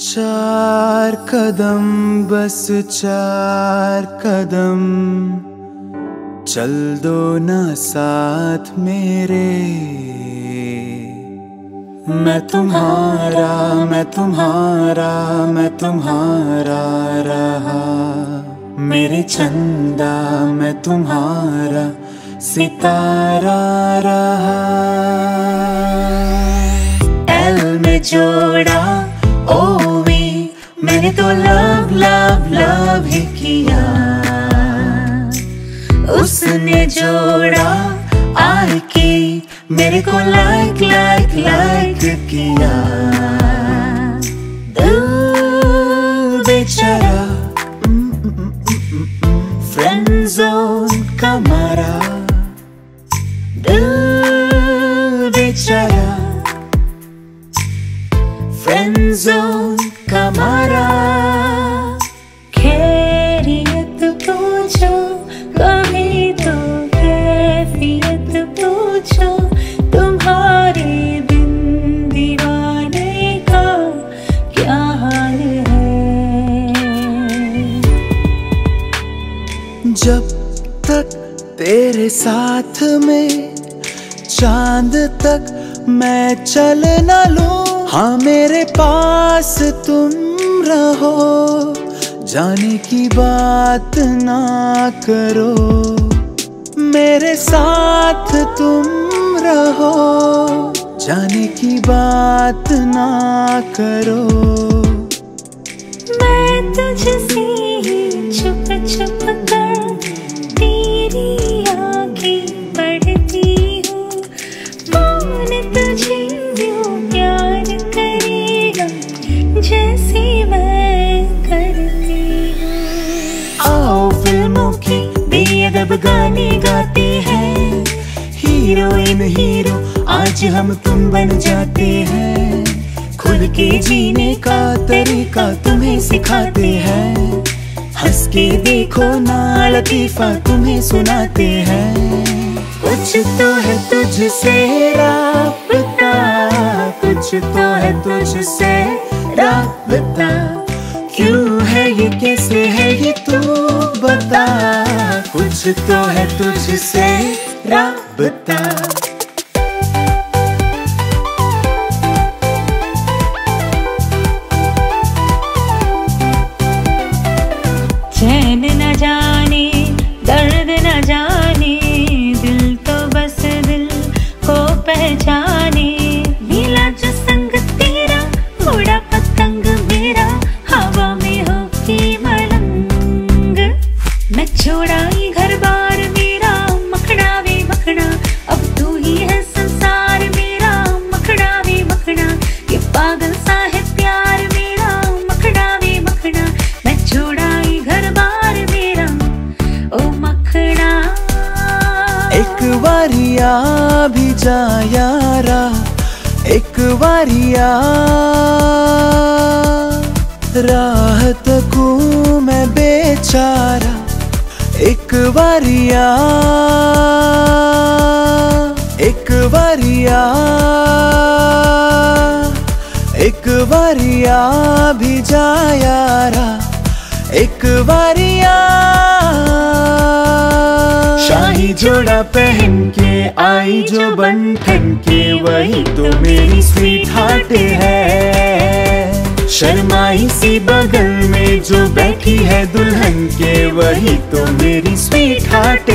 चार कदम, बस चार कदम। चल दो ना साथ मेरे। मैं तुम्हारा मैं तुम्हारा मैं तुम्हारा रहा। मेरे चंदा, मैं तुम्हारा सितारा रहा। एल में जोड़ा मैंने तो लव लव लव ही किया। उसने जोड़ा आर की, मेरे को लाइक लाइक लाइक किया। बेचारा फ्रेंड जोन का मारा। बेचारा। जब तक तेरे साथ में चाँद तक मैं चल न लूँ। हाँ मेरे पास तुम रहो, जाने की बात ना करो। मेरे साथ तुम रहो, जाने की बात ना करो। मैं तुझसे छुप छुप कर जैसे मैं करती आओ फ़िल्मों की बेअदब गाने गाते हैं। हीरोइन हीरो आज हम तुम बन जाते हैं। खुद के जीने का तरीका तुम्हें सिखाते हैं। हंस के देखो ना लतीफा तुम्हें सुनाते हैं। कुछ तो है तुझसे राबता, कुछ तो है तुझसे राबता क्यों है ये कैसे है ये तू बता। कुछ तो है तुझसे राबता चैन न जाने, दर्द न जाने। बारिया भी जा यारा, एक बारिया राह तकूं मैं बेचारा, एक बारिया एक बारिया एक बारिया भी जा यारा, एक बारिया शाही जोड़ा पहन के आई जो बन ठन के वही तो मेरी स्वीट हार्ट है। शर्माई सी बगल में जो बैठी है दुल्हन के वही तो मेरी स्वीट हार्ट